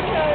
Congratulations.